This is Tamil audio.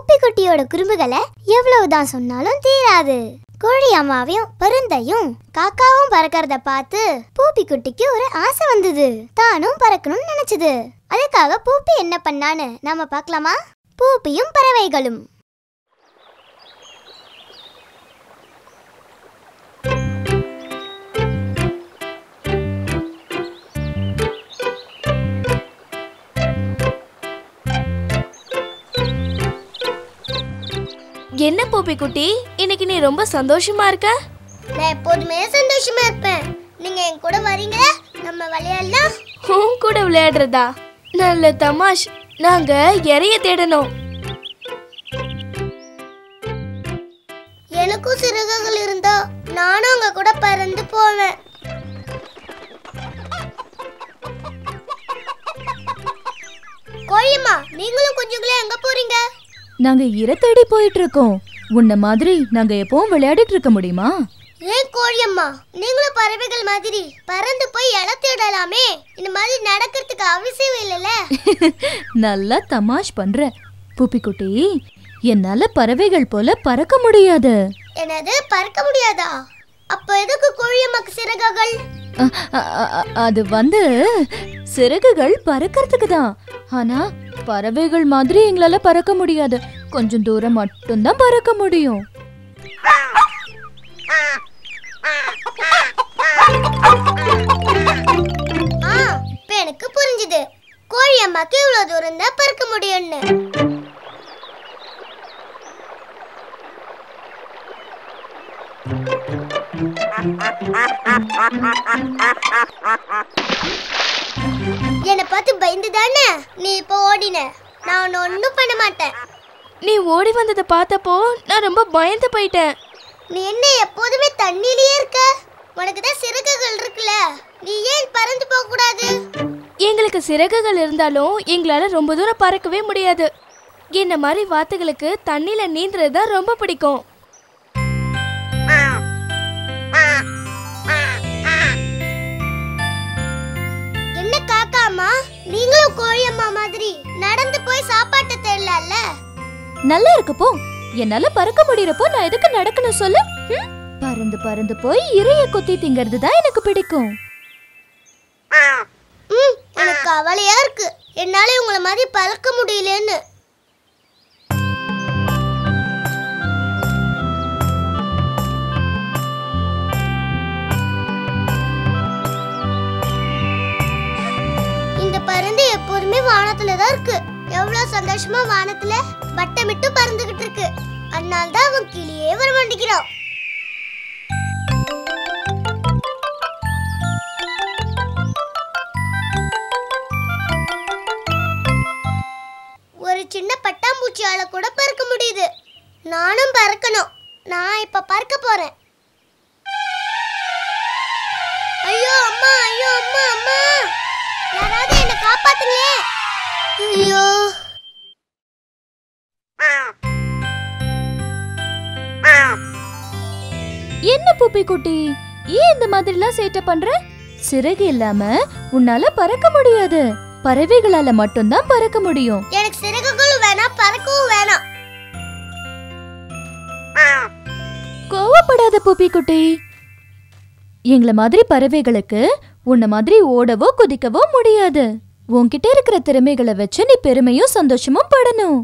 பூப்பி குட்டியோட குறும்புகளை எவ்வளவுதான் சொன்னாலும் தீராது. கோழி அம்மாவையும் பருந்தையும் காக்காவும் பறக்கறத பார்த்து பூப்பி குட்டிக்கு ஒரு ஆசை வந்தது. தானும் பறக்கணும்னு நினைச்சது. அதுக்காக பூப்பி என்ன பண்ணான்னு நாம பார்க்கலாமா? பூப்பியும் பறவைகளும். என்ன பூப்பி குட்டி? இன்னைக்கு நீ ரொம்ப சந்தோஷமா இருக்க? நான் எப்போதுமே சந்தோஷமா இருப்பேன். நீங்க என் கூட வரீங்களா நம்ம விளையாடலாம்? உன் கூட விளையாடுறதா? நல்ல தமாஷ் நாங்க இறைய தேடணும். எனக்கும் சிறகுகள் இருந்தா நானும் உங்க கூட பறந்து போவேன். கோழியம்மா நீங்களும் கொஞ்சங்களே எங்க போறீங்க? நாங்க இரை தேடி போயிட்டு இருக்கோம் உன்ன மாதிரி நாங்க எப்பவும் விளையாடிட்டு இருக்க முடியுமா? ஏன் கோழியம்மா? நீங்களும் பறவைகள் மாதிரி பறந்து போய் இலை தேடலாமே. இந்த மாதிரி நடக்கிறதுக்கு அவசியம் இல்லைல்ல. நல்லா தமாஷ் பண்ற. பூப்பிக்குட்டி என்னால பறவைகள் போல பறக்க முடியாது. என்னது? பறக்க முடியாதா? அப்ப எதுக்கு கோழியம்மாக்கு சிறகுகள்? அது வந்து சிறகுகள் பறக்கிறதுக்கு தான். ஆனா பறவைகள் மாதிரி எங்களால பறக்க முடியாது. கொஞ்சம் தூரம் மட்டும்தான் பறக்க முடியும். எனக்கு புரிஞ்சுது. கோழி அம்மாக்கு இவ்வளவு தூரம் தான் பறக்க முடியும்னு. என்னை பார்த்து பயந்து தானே நீ இப்போ ஓடின. நான் ஒன்றும் பண்ண மாட்டேன். நீ ஓடி வந்ததை பார்த்தப்போ நான் ரொம்ப பயந்து போயிட்டேன். நீ என்ன எப்போதுமே தண்ணியிலேயே இருக்க? உனக்கு தான் சிறகுகள் இருக்குல்ல. நீ ஏன் பறந்து போக கூடாது? எங்களுக்கு சிறகுகள் இருந்தாலும் எங்களால ரொம்ப தூரம் பறக்கவே முடியாது. என்ன மாதிரி வாத்துகளுக்கு தண்ணியில நீந்துறது தான் ரொம்ப பிடிக்கும். நீங்களும் கோழியம்மா மாதிரி நடந்து போய் சாப்பாட்டு தேடலாம்ல? நல்லா இருக்கு போ. என்னால பறக்க முடியறப்போ நான் எதுக்கு நடக்கணும் சொல்லு? பறந்து பறந்து போய் இறைய கொத்தி திங்கிறது தான் எனக்கு பிடிக்கும். ம் எனக்கு கவலையா இருக்கு. என்னால உங்களை மாதிரி பறக்க முடியலன்னு. எல்லாமே வானத்துல தான் இருக்கு. எவ்வளவு சந்தோஷமா வானத்துல வட்டமிட்டு பறந்துகிட்டு இருக்கு. அதனால தான் அவன் கிளியே வர மாட்டேங்கிறான். ஒரு சின்ன பட்டாம்பூச்சியால கூட பறக்க முடியுது. நானும் பறக்கணும். நான் இப்ப பறக்க போறேன். பூப்பி குட்டி ஏன் இந்த மாதிரிலாம் சேட்டை பண்ற? சிறகு இல்லாம உன்னால பறக்க முடியாது. பறவைகளால மட்டும்தான் பறக்க முடியும். எனக்கு சிறகுகளும் வேணாம் பறக்கவும் வேணாம். கோவப்படாத பூப்பி குட்டி. எங்கள மாதிரி பறவைகளுக்கு உன்ன மாதிரி ஓடவோ குதிக்கவோ முடியாது. உன்கிட்ட இருக்கிற திறமைகளை வச்சு நீ பெருமையும் சந்தோஷமும் படணும்.